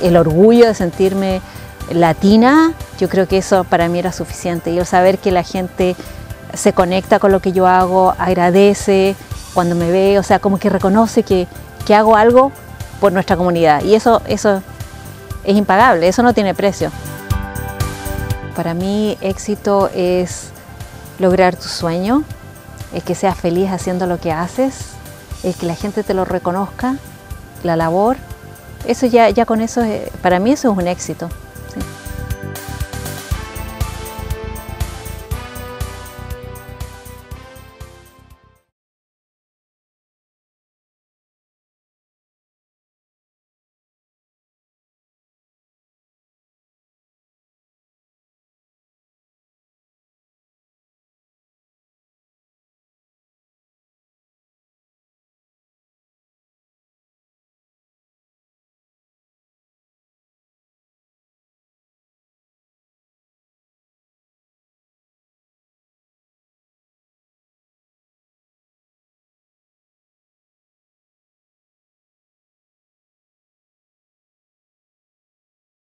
el orgullo de sentirme latina, yo creo que eso para mí era suficiente. Y el saber que la gente se conecta con lo que yo hago, agradece cuando me ve, o sea, como que reconoce que, que hago algo por nuestra comunidad. Y eso, eso es impagable, eso no tiene precio. Para mí éxito es lograr tu sueño, es que seas feliz haciendo lo que haces, es que la gente te lo reconozca, la labor. Eso ya, ya con eso, para mí eso es un éxito.